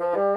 Uh-huh.